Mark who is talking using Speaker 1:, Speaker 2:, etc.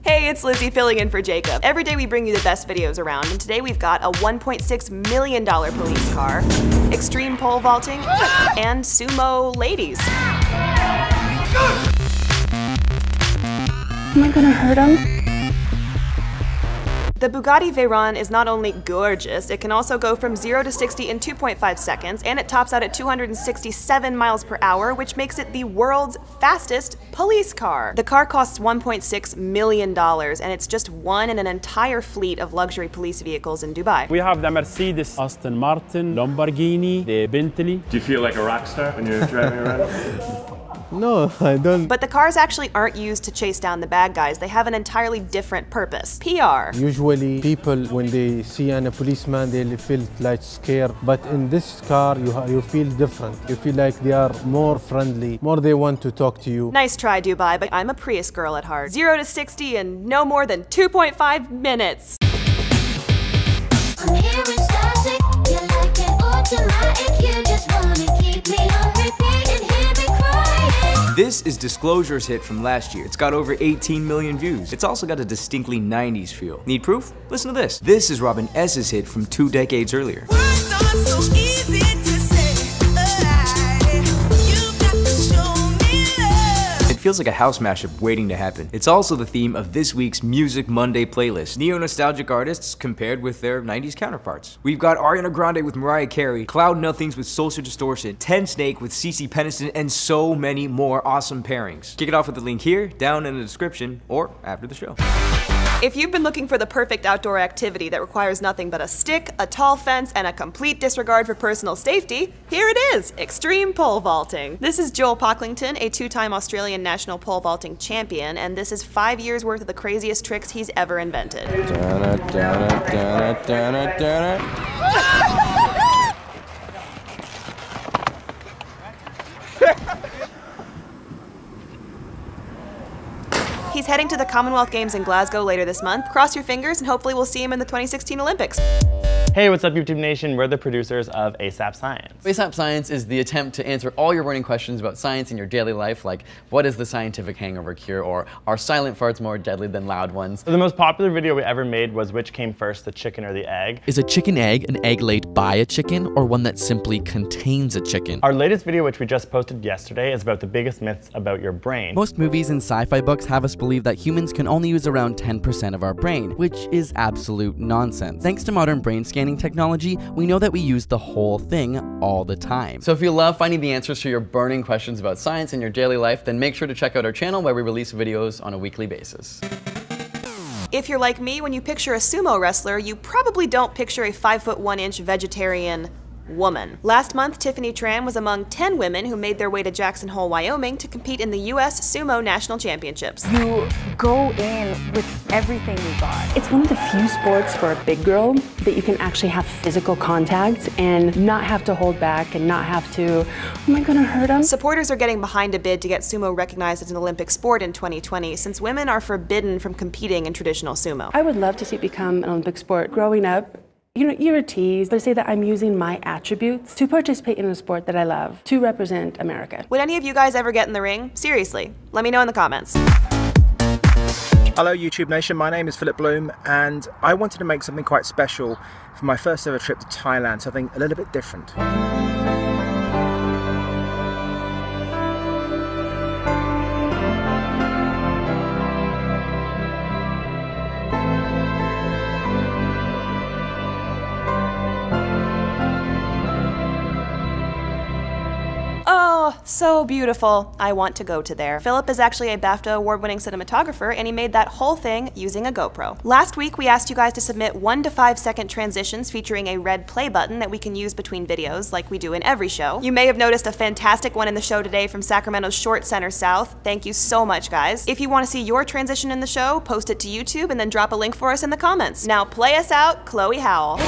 Speaker 1: Hey, it's Lizzie filling in for Jacob. Every day we bring you the best videos around, and today we've got a $1.6 million police car, extreme pole vaulting, ah! and sumo ladies.
Speaker 2: Am I gonna hurt him?
Speaker 1: The Bugatti Veyron is not only gorgeous, it can also go from 0 to 60 in 2.5 seconds, and it tops out at 267 miles per hour, which makes it the world's fastest police car. The car costs $1.6 million, and it's just one in an entire fleet of luxury police vehicles in Dubai.
Speaker 3: We have the Mercedes, Aston Martin, Lamborghini, the Bentley.
Speaker 4: Do you feel like a rock star when you're driving around?
Speaker 5: No, I don't.
Speaker 1: But the cars actually aren't used to chase down the bad guys. They have an entirely different purpose. PR.
Speaker 5: Usually, people when they see a policeman, they feel like scared. But in this car, you you feel different. You feel like they are more friendly, more they want to talk to you.
Speaker 1: Nice try, Dubai, but I'm a Prius girl at heart. Zero to 60 in no more than 2.5 minutes.
Speaker 6: This is Disclosure's hit from last year. It's got over 18 million views. It's also got a distinctly 90s feel. Need proof? Listen to this. This is Robin S.'s hit from two decades earlier. Feels like a house mashup waiting to happen. It's also the theme of this week's Music Monday playlist. Neo-nostalgic artists compared with their 90s counterparts. We've got Ariana Grande with Mariah Carey, Cloud Nothings with Social Distortion, Tensnake with CeCe Peniston, and so many more awesome pairings. Kick it off with the link here, down in the description, or after the show.
Speaker 1: If you've been looking for the perfect outdoor activity that requires nothing but a stick, a tall fence, and a complete disregard for personal safety, here it is extreme pole vaulting. This is Joel Pocklington, a two time Australian national pole vaulting champion, and this is five years worth of the craziest tricks he's ever invented. He's heading to the Commonwealth Games in Glasgow later this month. Cross your fingers, and hopefully, we'll see him in the 2016 Olympics.
Speaker 7: Hey, what's up, YouTube Nation? We're the producers of ASAP Science.
Speaker 8: ASAP Science is the attempt to answer all your burning questions about science in your daily life, like what is the scientific hangover cure, or are silent farts more deadly than loud ones?
Speaker 7: So the most popular video we ever made was which came first, the chicken or the egg.
Speaker 9: Is a chicken egg an egg laid by a chicken or one that simply contains a chicken?
Speaker 7: Our latest video, which we just posted yesterday, is about the biggest myths about your brain.
Speaker 9: Most movies and sci-fi books have us believe that humans can only use around 10% of our brain, which is absolute nonsense. Thanks to modern brain scanning technology, we know that we use the whole thing all the time.
Speaker 8: So if you love finding the answers to your burning questions about science in your daily life, then make sure to check out our channel where we release videos on a weekly basis.
Speaker 1: If you're like me, when you picture a sumo wrestler, you probably don't picture a 5 foot 1 inch vegetarian woman. Last month, Tiffany Tran was among 10 women who made their way to Jackson Hole, Wyoming to compete in the U.S. Sumo National Championships.
Speaker 2: You go in with everything you got. It's one of the few sports for a big girl that you can actually have physical contact and not have to hold back and not have to, oh am I gonna hurt him?
Speaker 1: Supporters are getting behind a bid to get sumo recognized as an Olympic sport in 2020 since women are forbidden from competing in traditional sumo.
Speaker 2: I would love to see it become an Olympic sport. Growing up, you know, you're a tease, but say that I'm using my attributes to participate in a sport that I love, to represent America.
Speaker 1: Would any of you guys ever get in the ring? Seriously, let me know in the comments.
Speaker 10: Hello YouTube Nation, my name is Philip Bloom and I wanted to make something quite special for my first ever trip to Thailand, something a little bit different.
Speaker 1: Oh, so beautiful. I want to go to there. Philip is actually a BAFTA award winning cinematographer, and he made that whole thing using a GoPro. Last week, we asked you guys to submit one to five second transitions featuring a red play button that we can use between videos, like we do in every show. You may have noticed a fantastic one in the show today from Sacramento's Short Center South. Thank you so much, guys. If you want to see your transition in the show, post it to YouTube and then drop a link for us in the comments. Now, play us out, Chloe
Speaker 11: Howl.